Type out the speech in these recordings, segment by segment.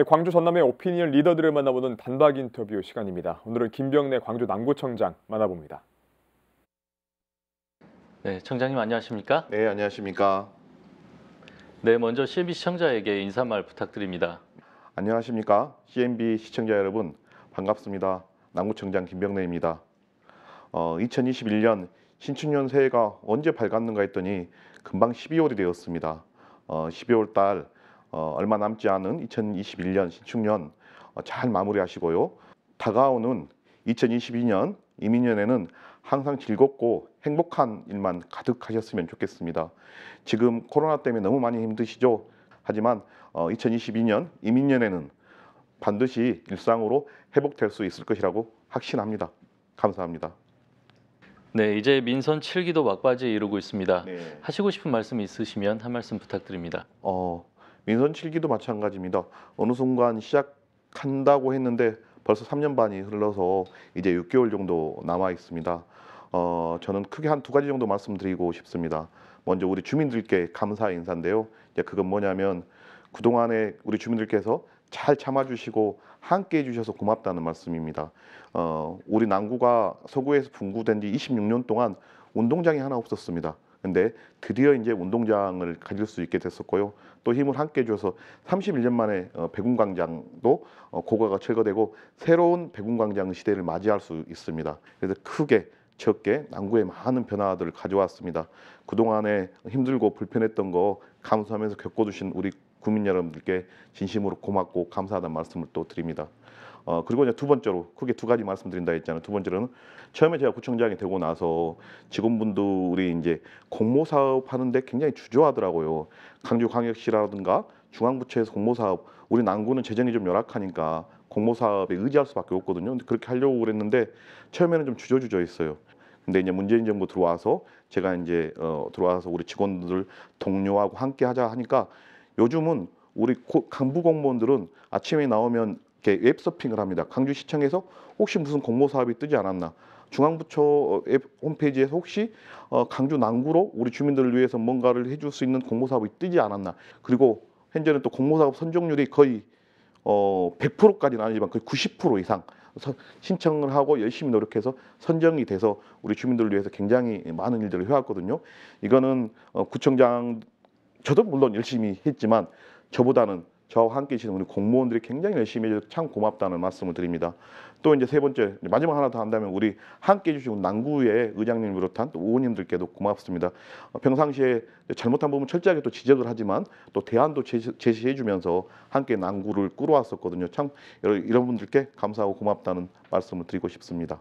네, 광주 전남의 오피니언 리더들을 만나보는 단박 인터뷰 시간입니다. 오늘은 김병래 광주 남구청장 만나봅니다. 네, 청장님 안녕하십니까? 네, 안녕하십니까. 네, 먼저 CNB 시청자에게 인사말 부탁드립니다. 안녕하십니까. CNB 시청자 여러분 반갑습니다. 남구청장 김병래입니다. 어, 2021년 신축년 새해가 언제 밝았는가 했더니 금방 12월이 되었습니다. 어, 12월 달 어, 얼마 남지 않은 2021년 신축년 어, 잘 마무리하시고요. 다가오는 2022년 이민년에는 항상 즐겁고 행복한 일만 가득하셨으면 좋겠습니다. 지금 코로나 때문에 너무 많이 힘드시죠? 하지만 어, 2022년 이민년에는 반드시 일상으로 회복될 수 있을 것이라고 확신합니다. 감사합니다. 네, 이제 민선 7기도 막바지에 이르고 있습니다. 네. 하시고 싶은 말씀 있으시면 한 말씀 부탁드립니다. 어, 민선 7기도 마찬가지입니다. 어느 순간 시작한다고 했는데 벌써 3년 반이 흘러서 이제 6개월 정도 남아 있습니다. 어, 저는 크게 한 두 가지 정도 말씀드리고 싶습니다. 먼저 우리 주민들께 감사 인사인데요. 이제 그건 뭐냐면 그동안에 우리 주민들께서 잘 참아주시고 함께 해 주셔서 고맙다는 말씀입니다. 어, 우리 남구가 서구에서 분구된 지 26년 동안 운동장이 하나 없었습니다. 근데 드디어 이제 운동장을 가질 수 있게 됐었고요. 또 힘을 함께 줘서 31년 만에 어, 백운광장도 어, 고가가 철거되고 새로운 백운광장 시대를 맞이할 수 있습니다. 그래서 크게 적게 남구에 많은 변화들을 가져왔습니다. 그동안에 힘들고 불편했던 거 감수하면서 겪어주신 우리 국민 여러분들께 진심으로 고맙고 감사하다는 말씀을 또 드립니다. 어, 그리고 이제 두 번째로 크게 두 가지 말씀드린다 했잖아요. 두 번째로는 처음에 제가 구청장이 되고 나서 직원분들이 이제 공모 사업 하는데 굉장히 주저하더라고요. 강주광역시라든가 중앙부처에서 공모 사업 우리 남구는 재정이 좀 열악하니까 공모 사업에 의지할 수밖에 없거든요. 근데 그렇게 하려고 그랬는데 처음에는 좀 주저주저 했어요. 근데 이제 문재인 정부 들어와서 제가 이제 어, 들어와서 우리 직원들 동료하고 함께 하자 하니까 요즘은 우리 간부 공무원들은 아침에 나오면 이렇게 웹서핑을 합니다. 광주시청에서 혹시 무슨 공모 사업이 뜨지 않았나? 중앙부처 앱 홈페이지에서 혹시 어, 강주 남구로 우리 주민들을 위해서 뭔가를 해줄 수 있는 공모 사업이 뜨지 않았나? 그리고 현재는 또 공모 사업 선정률이 거의 어, 100%까지는 아니지만 거의 90% 이상 신청을 하고 열심히 노력해서 선정이 돼서 우리 주민들을 위해서 굉장히 많은 일들을 해왔거든요. 이거는 어, 구청장 저도 물론 열심히 했지만 저보다는 저와 함께 계시는 우리 공무원들이 굉장히 열심히 해줘서 참 고맙다는 말씀을 드립니다. 또 이제 세 번째 마지막 하나 더 한다면 우리 함께 해주신 남구의 의장님 비롯한 또 의원님들께도 고맙습니다. 어, 평상시에 잘못한 부분 철저하게 또 지적을 하지만 또 대안도 제시 해주면서 함께 남구를 끌어왔었거든요. 참 이런 분들께 감사하고 고맙다는 말씀을 드리고 싶습니다.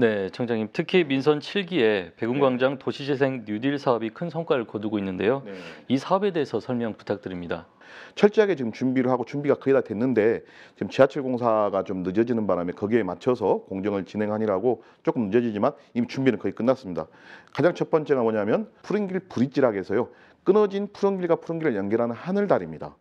네, 청장님 특히 민선 7기에 백운광장 네. 도시재생 뉴딜 사업이 큰 성과를 거두고 있는데요. 네. 이 사업에 대해서 설명 부탁드립니다. 철저하게 지금 준비를 하고 준비가 거의 다 됐는데 지금 지하철 공사가 좀 늦어지는 바람에 거기에 맞춰서 공정을 진행하느라고 조금 늦어지지만 이미 준비는 거의 끝났습니다. 가장 첫 번째가 뭐냐면 푸른길 브릿지락에서요. 끊어진 푸른길과 푸른길을 연결하는 하늘다리입니다.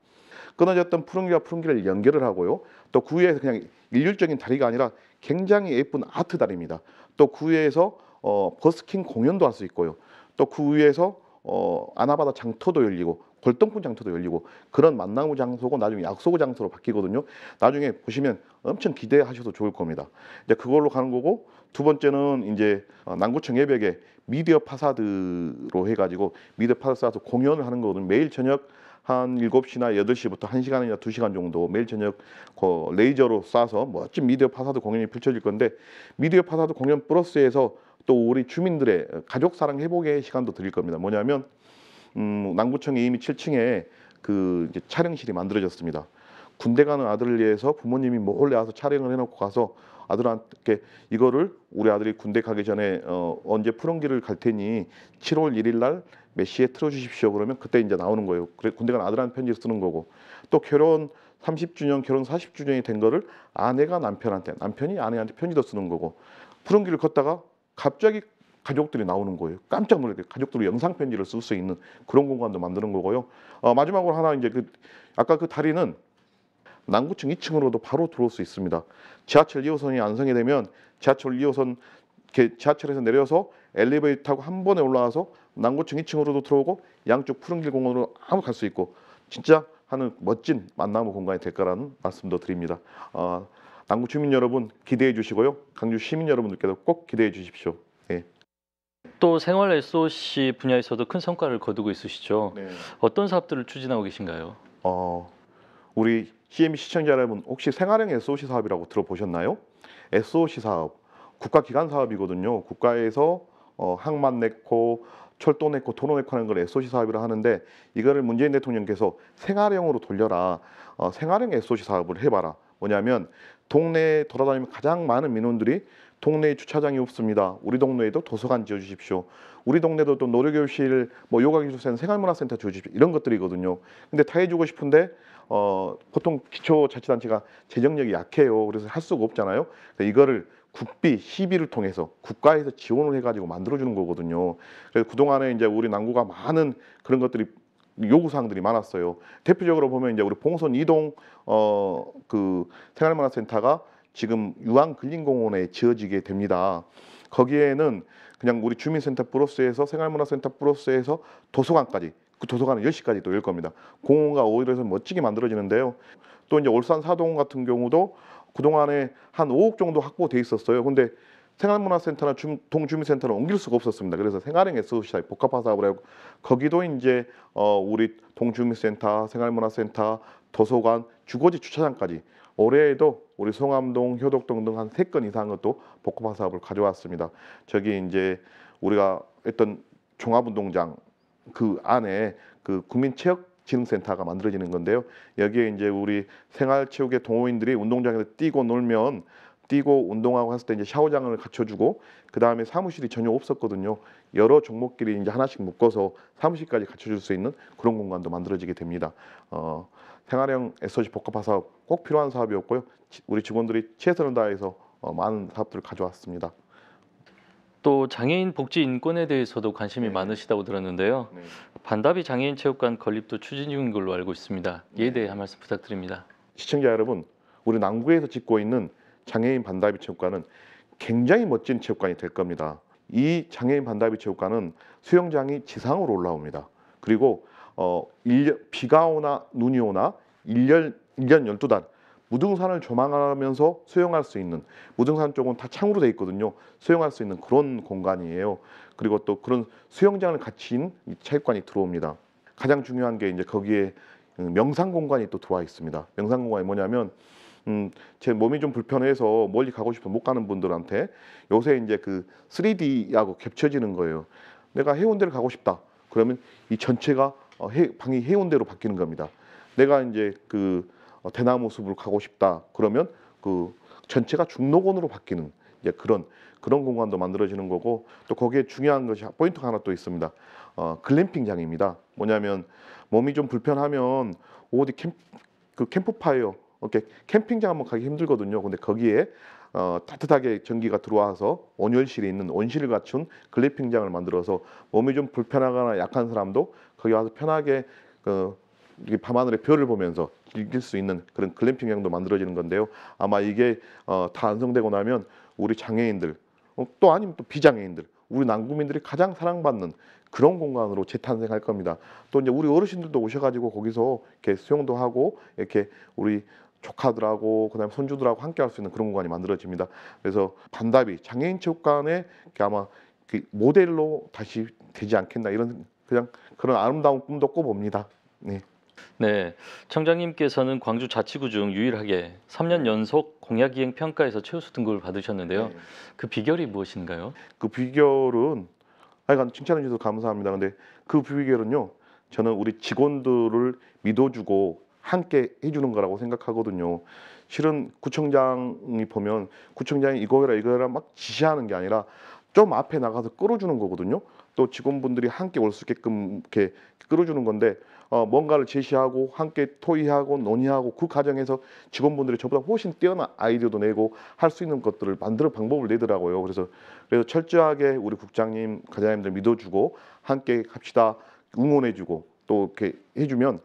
끊어졌던 푸른길과 푸른길을 연결을 하고요. 또그 위에서 그냥 일률적인 다리가 아니라 굉장히 예쁜 아트 다리입니다. 또 그 위에서 어, 버스킹 공연도 할 수 있고요. 또 그 위에서 어, 아나바다 장터도 열리고 골동품 장터도 열리고 그런 만남의 장소고 나중에 약속 장소로 바뀌거든요. 나중에 보시면 엄청 기대하셔도 좋을 겁니다. 이제 그걸로 가는 거고 두 번째는 이제 어, 남구청 외벽에 미디어 파사드로 해가지고 미디어 파사드 공연을 하는 거거든요. 매일 저녁 한 7시나 8시부터 1시간이나 2시간 정도 매일 저녁 그 레이저로 쏴서 멋진 미디어 파사드 공연이 펼쳐질 건데 미디어 파사드 공연 플러스에서 또 우리 주민들의 가족 사랑 회복의 시간도 드릴 겁니다. 뭐냐면 음, 남구청에 이미 7층에 그 이제 촬영실이 만들어졌습니다. 군대 가는 아들을 위해서 부모님이 몰래 와서 촬영을 해놓고 가서 아들한테 이거를 우리 아들이 군대 가기 전에 어, 언제 푸른길을 갈 테니 7월 1일 날몇 시에 틀어주십시오 그러면 그때 이제 나오는 거예요. 그래 군대 간 아들한테 편지를 쓰는 거고 또 결혼 30주년 결혼 40주년이 된 거를 아내가 남편한테 남편이 아내한테 편지도 쓰는 거고 푸른 길을 걷다가 갑자기 가족들이 나오는 거예요. 깜짝 놀라게 가족들이 영상 편지를 쓸 수 있는 그런 공간도 만드는 거고요. 어, 마지막으로 하나 이제 그 아까 그 다리는 남구청 2층으로도 바로 들어올 수 있습니다. 지하철 2호선이 안성이 되면 지하철 2호선 지하철에서 내려서 엘리베이터 타고 한 번에 올라가서 남구청 2층으로도 들어오고 양쪽 푸른길 공원으로 아무 갈 수 있고 진짜 하는 멋진 만남의 공간이 될 거라는 말씀도 드립니다. 어, 남구 주민 여러분 기대해 주시고요. 강주 시민 여러분들께도 꼭 기대해 주십시오. 예. 또 생활 SOC 분야에서도 큰 성과를 거두고 있으시죠. 네. 어떤 사업들을 추진하고 계신가요? 어, 우리 CMB 시청자 여러분 혹시 생활형 SOC 사업이라고 들어보셨나요? SOC 사업 국가기관 사업이거든요. 국가에서 어, 항만 내고 철도 내고 도로 내고 하는 걸 SOC 사업이라 하는데 이거를 문재인 대통령께서 생활형으로 돌려라. 어, 생활형 SOC 사업을 해봐라. 뭐냐면 동네에 돌아다니면 가장 많은 민원들이 동네에 주차장이 없습니다. 우리 동네에도 도서관 지어주십시오. 우리 동네도 또 노래교실, 뭐 요가기술센터, 생활문화센터 지어주십시오. 이런 것들이거든요. 근데 다 해주고 싶은데 어, 보통 기초자치단체가 재정력이 약해요. 그래서 할 수가 없잖아요. 이거를 국비, 시비를 통해서 국가에서 지원을 해가지고 만들어주는 거거든요. 그래서 그동안에 이제 우리 남구가 많은 그런 것들이 요구 사항들이 많았어요. 대표적으로 보면 이제 우리 봉선 이동 어 그 생활문화센터가 지금 유황 근린공원에 지어지게 됩니다. 거기에는 그냥 우리 주민센터 플러스에서 생활문화센터 플러스에서 도서관까지 그 도서관은 10시까지 또 열 겁니다. 공원과 오히려서 멋지게 만들어지는데요. 또 이제 울산 사동 같은 경우도 그동안에 한 5억 정도 확보돼 있었어요. 근데 생활문화센터나 주, 동주민센터는 옮길 수가 없었습니다. 그래서 생활형 SOC 복합화 사업을 하고 거기도 이제 어, 우리 동주민센터, 생활문화센터, 도서관, 주거지 주차장까지 올해에도 우리 송암동, 효덕동 등 한 세 건 이상의 또 복합화 사업을 가져왔습니다. 저기 이제 우리가 했던 종합운동장 그 안에 그 국민체육진흥센터가 만들어지는 건데요. 여기에 이제 우리 생활체육의 동호인들이 운동장에서 뛰고 놀면 뛰고 운동하고 했을 때 이제 샤워장을 갖춰주고 그 다음에 사무실이 전혀 없었거든요. 여러 종목끼리 이제 하나씩 묶어서 사무실까지 갖춰줄 수 있는 그런 공간도 만들어지게 됩니다. 어, 생활형 SOC 복합화 사업 꼭 필요한 사업이었고요. 지- 우리 직원들이 최선을 다해서 어, 많은 사업들을 가져왔습니다. 또 장애인 복지 인권에 대해서도 관심이 네. 많으시다고 들었는데요. 반다비 장애인 체육관 건립도 추진 중인 걸로 알고 있습니다. 이에 네. 대해 한 말씀 부탁드립니다. 시청자 여러분, 우리 남구에서 짓고 있는 장애인 반다비 체육관은 굉장히 멋진 체육관이 될 겁니다. 이 장애인 반다비 체육관은 수영장이 지상으로 올라옵니다. 그리고 어, 1년, 비가 오나 눈이 오나 1년, 1년 12달 무등산을 조망하면서 수영할 수 있는 무등산 쪽은 다 창으로 돼 있거든요. 수영할 수 있는 그런 공간이에요. 그리고 또 그런 수영장을 갖춘 이 체육관이 들어옵니다. 가장 중요한 게 이제 거기에 음, 명상 공간이 또 들어와 있습니다. 명상 공간이 뭐냐면 음, 제 몸이 좀 불편해서 멀리 가고 싶어 못 가는 분들한테 요새 이제 그 3D하고 겹쳐지는 거예요. 내가 해운대를 가고 싶다. 그러면 이 전체가 어, 해, 방이 해운대로 바뀌는 겁니다. 내가 이제 그 어, 대나무 숲으로 가고 싶다. 그러면 그 전체가 중록원으로 바뀌는 이제 그런 그런 공간도 만들어지는 거고 또 거기에 중요한 것이 포인트가 하나 또 있습니다. 어, 글램핑장입니다. 뭐냐면 몸이 좀 불편하면 어디 캠, 그 캠프파이어 이렇게 캠핑장 한번 가기 힘들거든요. 근데 거기에 어, 따뜻하게 전기가 들어와서 온열실이 있는 온실을 갖춘 글램핑장을 만들어서 몸이 좀 불편하거나 약한 사람도 거기 와서 편하게 그 밤하늘의 별을 보면서 즐길 수 있는 그런 글램핑장도 만들어지는 건데요. 아마 이게 어, 다 완성되고 나면 우리 장애인들 어, 또 아니면 또 비장애인들 우리 남구민들이 가장 사랑받는 그런 공간으로 재탄생할 겁니다. 또 이제 우리 어르신들도 오셔가지고 거기서 이렇게 수영도 하고 이렇게 우리 조카들하고 그다음에 손주들하고 함께 할 수 있는 그런 공간이 만들어집니다. 그래서 반다비 장애인 이렇게 아마 그 모델로 다시 되지 않겠나 이런 그냥 그런 아름다운 꿈도 꿔봅니다. 네. 네, 청장님께서는 광주 자치구 중 유일하게 3년 연속 공약 이행 평가에서 최우수 등급을 받으셨는데요. 그 비결이 무엇인가요? 그 비결은 하여간 칭찬해 주셔서 감사합니다. 근데 그 비결은요. 저는 우리 직원들을 믿어주고 함께 해주는 거라고 생각하거든요. 실은 구청장이 보면 구청장이 이거 해라 이거 해라 막 지시하는 게 아니라 좀 앞에 나가서 끌어주는 거거든요. 또 직원분들이 함께 올 수 있게끔 이렇게 끌어주는 건데 어, 뭔가를 제시하고 함께 토의하고 논의하고 그 과정에서 직원분들이 저보다 훨씬 뛰어난 아이디어도 내고 할 수 있는 것들을 만드는 방법을 내더라고요. 그래서 그래서 철저하게 우리 국장님, 과장님들 믿어주고 함께 갑시다 응원해주고 또 이렇게 해주면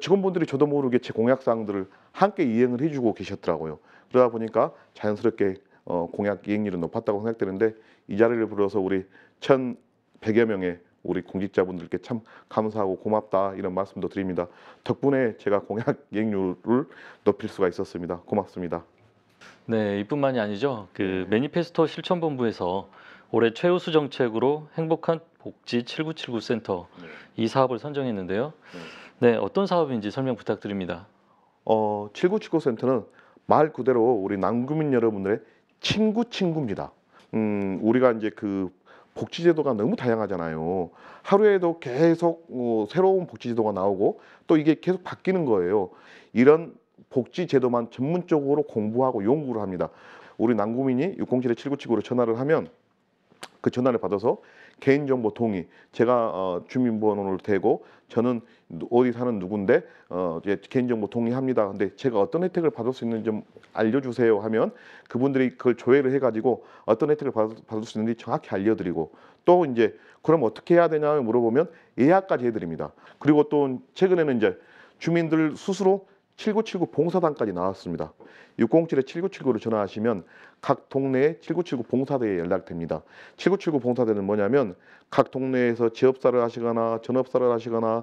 직원분들이 저도 모르게 제 공약 사항들을 함께 이행을 해주고 계셨더라고요. 그러다 보니까 자연스럽게 어, 공약 이행률은 높았다고 생각되는데 이 자리를 불러서 우리 1,100여 명의 우리 공직자분들께 참 감사하고 고맙다 이런 말씀도 드립니다. 덕분에 제가 공약 이행률을 높일 수가 있었습니다. 고맙습니다. 네, 이뿐만이 아니죠. 그 매니페스토 실천본부에서 올해 최우수 정책으로 행복한 복지 7979 센터 이 사업을 선정했는데요. 네, 어떤 사업인지 설명 부탁드립니다. 어, 7979 센터는 말 그대로 우리 남구민 여러분들의 친구 친구입니다. 음, 우리가 이제 그 복지제도가 너무 다양하잖아요. 하루에도 계속 어, 새로운 복지제도가 나오고 또 이게 계속 바뀌는 거예요. 이런 복지제도만 전문적으로 공부하고 연구를 합니다. 우리 남구민이 607-7979로 전화를 하면 그 전화를 받아서 개인정보 동의, 제가 어, 주민번호를 대고 저는 누- 어디 사는 누군데 어, 이제 개인정보 동의합니다. 근데 제가 어떤 혜택을 받을 수 있는지 좀 알려주세요 하면 그분들이 그걸 조회를 해가지고 어떤 혜택을 받을, 받을 수 있는지 정확히 알려드리고 또 이제 그럼 어떻게 해야 되냐 물어보면 예약까지 해드립니다. 그리고 또 최근에는 이제 주민들 스스로 7979 봉사단까지 나왔습니다. 607에 7979로 전화하시면 각 동네에 7979 봉사대에 연락됩니다. 7979 봉사대는 뭐냐면 각 동네에서 지업사를 하시거나 전업사를 하시거나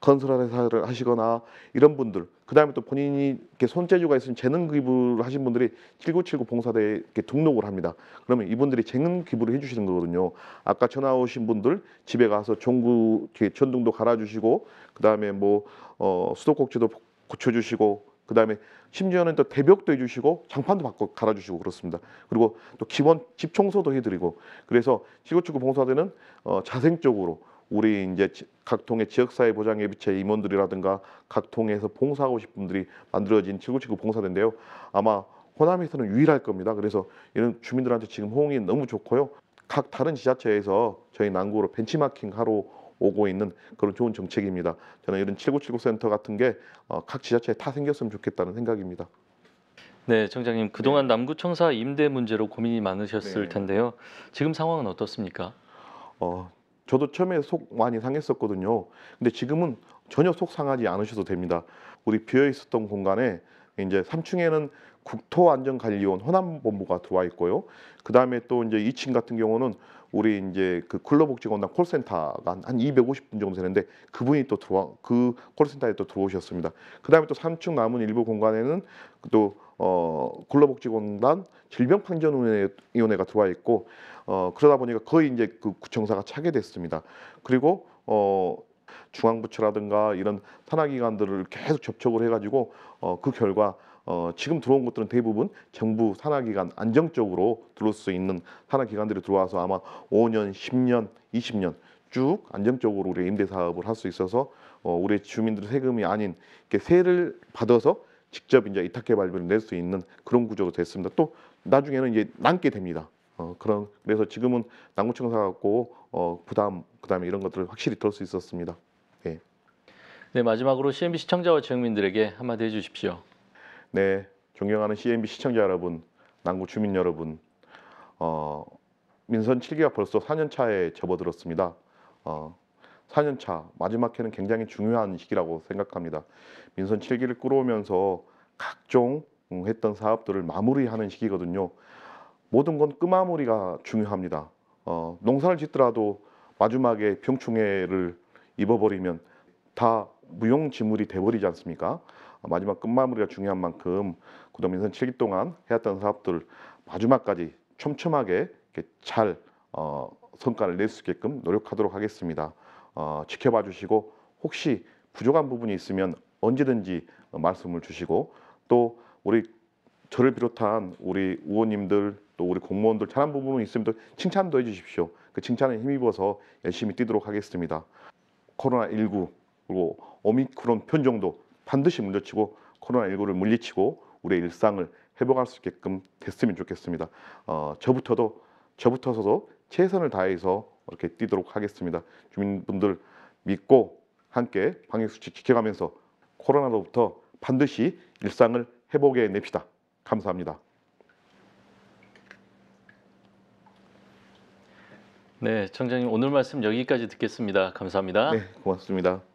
건설회사를 하시거나 이런 분들 그 다음에 또 본인이 이렇게 손재주가 있으면 재능 기부를 하신 분들이 7979 봉사대에 이렇게 등록을 합니다. 그러면 이분들이 재능 기부를 해주시는 거거든요. 아까 전화 오신 분들 집에 가서 종구 이렇게 전등도 갈아주시고 그 다음에 뭐 어, 수도꼭지도 고쳐주시고 그 다음에 심지어는 또 대벽도 해주시고 장판도 바꿔 갈아주시고 그렇습니다. 그리고 또 기본 집 청소도 해드리고 그래서 7979 봉사대는 어, 자생적으로 우리 이제 지- 각 통의 지역사회 보장 예비체 임원들이라든가 각 통에서 봉사하고 싶은 분들이 만들어진 7979 봉사대인데요. 아마 호남에서는 유일할 겁니다. 그래서 이런 주민들한테 지금 호응이 너무 좋고요. 각 다른 지자체에서 저희南구로 벤치마킹 하러 오고 있는 그런 좋은 정책입니다. 저는 이런 7979 센터 같은 게 어, 각 지자체에 다 생겼으면 좋겠다는 생각입니다. 네, 청장님 그동안 남구청사 임대 문제로 고민이 많으셨을 네. 텐데요. 지금 상황은 어떻습니까? 어, 저도 처음에 속 많이 상했었거든요. 근데 지금은 전혀 속 상하지 않으셔도 됩니다. 우리 비어 있었던 공간에 이제 3층에는 국토안전관리원 호남본부가 들어와 있고요. 그 다음에 또 이제 2층 같은 경우는 우리 이제 그 근로복지공단 콜센터가 한, 한 250분 정도 되는데 그분이 또 들어와 그 콜센터에 또 들어오셨습니다. 그 다음에 또 3층 남은 일부 공간에는 또 어, 근로복지공단 질병판정위원회가 들어와 있고 어, 그러다 보니까 거의 이제 그 구청사가 차게 됐습니다. 그리고 어, 중앙부처라든가 이런 산하기관들을 계속 접촉을 해가지고 어, 그 결과 어, 지금 들어온 것들은 대부분 정부 산하기관 안정적으로 들어올 수 있는 산하기관들이 들어와서 아마 5년, 10년, 20년 쭉 안정적으로 우리 임대 사업을 할 수 있어서 어, 우리 주민들 세금이 아닌 이렇게 세를 받아서 직접 이제 이탁 개발비를 낼 수 있는 그런 구조가 됐습니다. 또 나중에는 이제 남게 됩니다. 어, 그런 그래서 지금은 남구청 사 갖고 어, 부담 그다음에 이런 것들을 확실히 덜 수 있었습니다. 네, 마지막으로 CNB 시청자와 지역민들에게 한마디 해주십시오. 네, 존경하는 CNB 시청자 여러분, 남구 주민 여러분, 어, 민선 7기가 벌써 4년 차에 접어들었습니다. 어, 4년 차 마지막 해는 굉장히 중요한 시기라고 생각합니다. 민선 7기를 끌어오면서 각종 음, 했던 사업들을 마무리하는 시기거든요. 모든 건 끝마무리가 중요합니다. 어, 농사를 짓더라도 마지막에 병충해를 입어버리면 다 무용지물이 돼버리지 않습니까? 어, 마지막 끝마무리가 중요한 만큼 그동안 민선 7기 동안 해왔던 사업들 마지막까지 촘촘하게 잘 어, 성과를 낼 수 있게끔 노력하도록 하겠습니다. 어, 지켜봐 주시고 혹시 부족한 부분이 있으면 언제든지 어, 말씀을 주시고 또 우리 저를 비롯한 우리 의원님들 또 우리 공무원들 잘한 부분이 있으면 또 칭찬도 해주십시오. 그 칭찬에 힘입어서 열심히 뛰도록 하겠습니다. 코로나 19 그리고 오미크론 변종도 반드시 물리치고 코로나 19를 물리치고 우리의 일상을 회복할 수 있게끔 됐으면 좋겠습니다. 어, 저부터도 저부터서도 최선을 다해서 이렇게 뛰도록 하겠습니다. 주민분들 믿고 함께 방역 수칙 지켜가면서 코로나로부터 반드시 일상을 회복해 냅시다. 감사합니다. 네, 청장님 오늘 말씀 여기까지 듣겠습니다. 감사합니다. 네, 고맙습니다.